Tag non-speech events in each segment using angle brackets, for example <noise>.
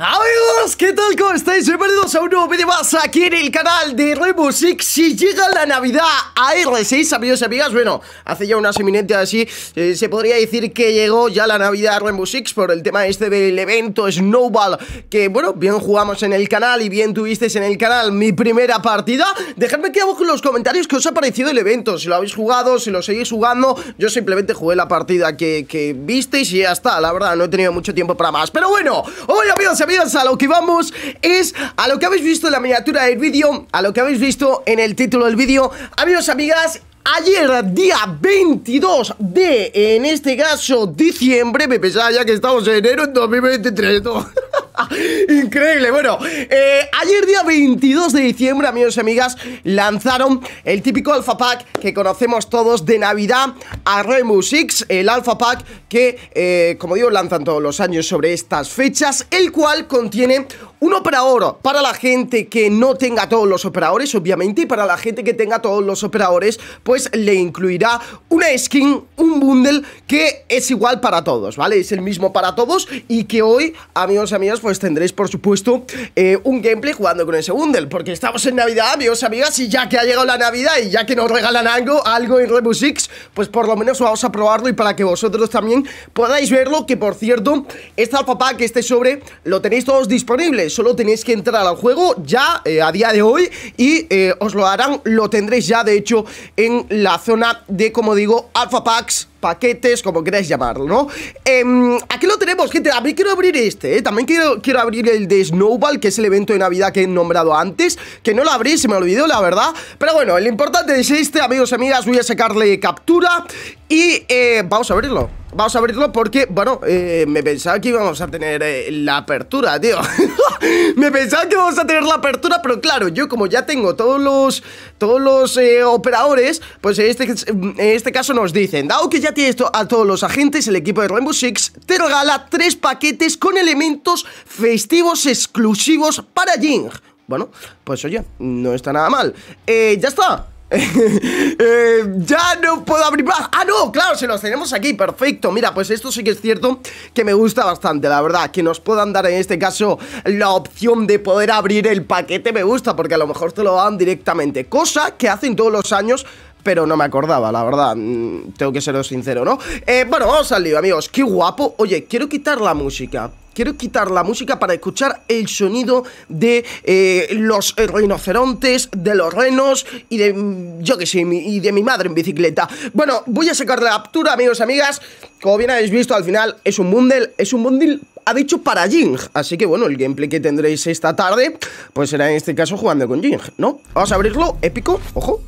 How are you? ¿Qué tal? ¿Cómo estáis? Bienvenidos a un nuevo vídeo más aquí en el canal de Rainbow Six Si llega la Navidad a R6, amigos y amigas Bueno, hace ya unas eminentes así eh, Se podría decir que llegó ya la Navidad a Rainbow Six Por el tema este del evento Snowball Que, bueno, bien jugamos en el canal y bien tuvisteis en el canal mi primera partida. Dejadme aquí abajo en los comentarios qué os ha parecido el evento Si lo habéis jugado, si lo seguís jugando. Yo simplemente jugué la partida que, que visteis y ya está. La verdad, no he tenido mucho tiempo para más. Pero bueno, hoy amigos amigos, a lo que vamos es a lo que habéis visto en la miniatura del vídeo, a lo que habéis visto en el título del vídeo. Amigos, amigas, Ayer, día 22 de, en este caso, diciembre, me pensaba ya que estamos en enero en 2023, ¿no? <laughs> <laughs> Increíble, bueno, eh, ayer día 22 de diciembre, amigos y amigas, lanzaron el típico Alpha Pack que conocemos todos de Navidad a Rainbow Six, el Alpha Pack que, eh, como digo, lanzan todos los años sobre estas fechas, el cual contiene un operador para la gente que no tenga todos los operadores, obviamente, y para la gente que tenga todos los operadores, pues le incluirá una skin, un bundle que es igual para todos, ¿vale? Es el mismo para todos y que hoy, amigos y amigas, pues tendréis, por supuesto, eh, un gameplay jugando con ese bundle, porque estamos en Navidad, amigos amigas, y ya que ha llegado la Navidad y ya que nos regalan algo, algo en Six, pues por lo menos vamos a probarlo y para que vosotros también podáis verlo, que por cierto, este alfa pack, este sobre, lo tenéis todos disponibles solo tenéis que entrar al juego ya eh, a día de hoy y eh, os lo harán, lo tendréis ya de hecho en la zona de, como digo, Alpha Packs paquetes, como queráis llamarlo, ¿no? Eh, aquí lo tenemos, gente, a mí quiero abrir este, ¿eh? También quiero, quiero abrir el de Snowball, que es el evento de Navidad que he nombrado antes Que no lo abrí, se me olvidó, la verdad Pero bueno, lo importante es este, amigos y amigas Voy a sacarle captura y eh, vamos a abrirlo Vamos a abrirlo porque, bueno, eh, me pensaba que íbamos a tener eh, la apertura, tío. <laughs> Me pensaba que íbamos a tener la apertura, pero claro, yo como ya tengo todos los todos los eh, operadores Pues en este, en este caso nos dicen Dado que ya tienes a todos los agentes, el equipo de Rainbow Six te regala tres paquetes con elementos festivos exclusivos para Jing Bueno, pues oye, no está nada mal. Ya está eh, ya no puedo abrir más. Ah, no, claro, se los tenemos aquí, perfecto. Mira, pues esto sí que es cierto que me gusta bastante, la verdad. Que nos puedan dar en este caso la opción de poder abrir el paquete Me gusta, porque a lo mejor te lo dan directamente. Cosa que hacen todos los años pero no me acordaba, la verdad, mm, tengo que ser sincero, ¿no? Eh, bueno, vamos al lío, amigos, qué guapo Oye, quiero quitar la música Quiero quitar la música para escuchar el sonido de eh, los rinocerontes, de los renos y de, mm, yo que sé, y de mi madre en bicicleta. Bueno, voy a sacar la captura, amigos y amigas. Como bien habéis visto, al final es un bundle, es un bundle ha dicho para Jing, así que bueno, el gameplay que tendréis esta tarde, pues será en este caso jugando con Jing, ¿no? Vamos a abrirlo, épico, ojo,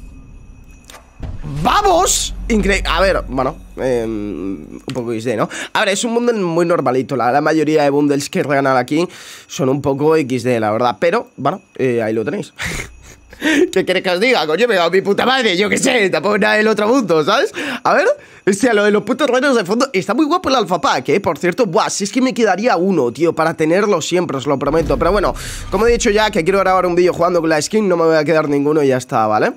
¡Vamos! Increíble. A ver, bueno, eh, un poco XD, ¿no? A ver, es un bundle muy normalito. La, mayoría de bundles que regalan aquí son un poco XD, la verdad. Pero, bueno, eh, ahí lo tenéis. <laughs> ¿Qué quieres que os diga? Coño, me da mi puta madre, yo qué sé, tampoco nada del otro mundo, ¿sabes? A ver, hostia, lo de los putos renos de fondo Está muy guapo el alfa pack, ¿eh? Por cierto, buah, si es que me quedaría uno, tío Para tenerlo siempre, os lo prometo Pero bueno, como he dicho ya, que quiero grabar un vídeo jugando con la skin No me voy a quedar ninguno y ya está, ¿vale?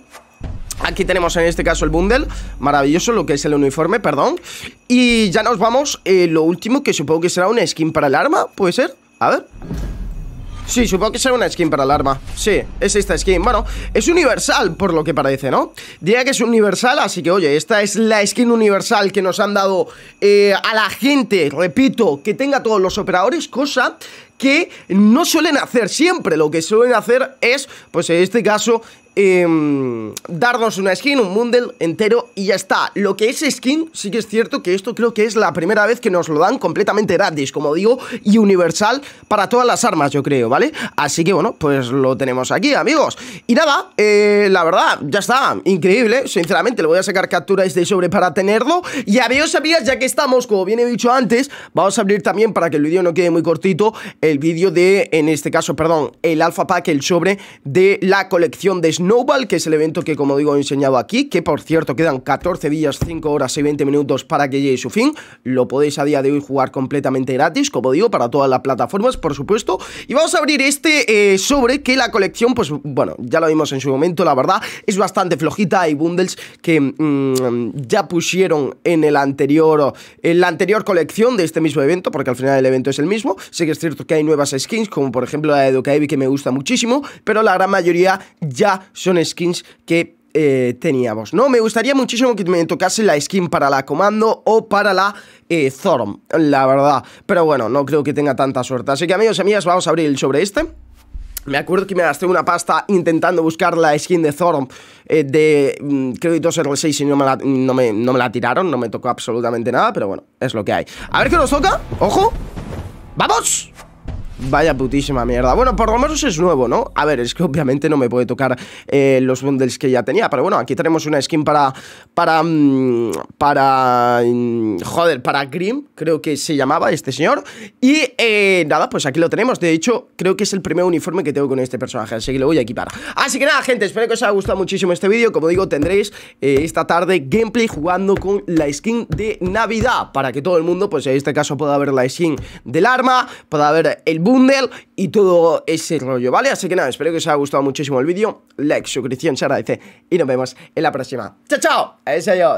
Aquí tenemos en este caso el bundle Maravilloso, lo que es el uniforme, perdón Y ya nos vamos, eh, lo último Que supongo que será una skin para el arma ¿Puede ser? A ver Sí, supongo que será una skin para el arma Sí, es esta skin, bueno, es universal Por lo que parece, ¿no? Diría que es universal, así que oye Esta es la skin universal que nos han dado eh, A la gente, repito Que tenga todos los operadores, cosa que no suelen hacer siempre. Lo que suelen hacer es, pues en este caso, eh, darnos una skin, un bundle entero y ya está. Lo que es skin, sí que es cierto que esto creo que es la primera vez que nos lo dan completamente gratis, como digo, y universal para todas las armas, yo creo, ¿vale? Así que bueno, pues lo tenemos aquí, amigos. Y nada, eh, la verdad, ya está, increíble, sinceramente, le voy a sacar captura este sobre para tenerlo. Y amigos, amigas, ya que estamos, como bien he dicho antes, vamos a abrir también para que el vídeo no quede muy cortito, el vídeo de, en este caso, perdón, el alfa pack, el sobre de la colección de Snow Snowball, que es el evento que como digo he enseñado aquí, que por cierto quedan 14 días, 5 horas y 20 minutos para que llegue su fin, lo podéis a día de hoy jugar completamente gratis, como digo, para todas las plataformas, por supuesto, y vamos a abrir este eh, sobre que la colección, pues bueno, ya lo vimos en su momento, la verdad, es bastante flojita, hay bundles que mm, ya pusieron en el anterior, en la anterior colección de este mismo evento, porque al final el evento es el mismo, sé que es cierto que hay nuevas skins, como por ejemplo la de Dokaibi que me gusta muchísimo, pero la gran mayoría ya son skins que eh, teníamos, ¿no? Me gustaría muchísimo que me tocase la skin para la Comando o para la eh, la verdad. Pero bueno, no creo que tenga tanta suerte. Así que amigos y amigas, vamos a abrir el sobre este. Me acuerdo que me gasté una pasta intentando buscar la skin de Zorm eh, de mm, Créditos R6 y no me, la, no, me, no me la tiraron, no me tocó absolutamente nada, pero bueno, es lo que hay. A ver qué nos toca, ojo. ¡Vamos! Vaya putísima mierda. Bueno, por lo menos es nuevo, ¿no? A ver, es que obviamente no me puede tocar eh, los bundles que ya tenía. Pero bueno, aquí tenemos una skin para... Para... Mm, para... Mm, joder, para Grim, creo que se llamaba este señor. Y eh, nada, pues aquí lo tenemos. De hecho, creo que es el primer uniforme que tengo con este personaje. Así que lo voy a equipar. Así que nada, gente, espero que os haya gustado muchísimo este vídeo. Como digo, tendréis eh, esta tarde gameplay jugando con la skin de Navidad. Para que todo el mundo, pues en este caso, pueda ver la skin del arma, pueda ver el bundle y todo ese rollo, ¿vale? Así que nada, espero que os haya gustado muchísimo el vídeo, like, suscripción, se agradece y nos vemos en la próxima. ¡Chao, chao! Adiós.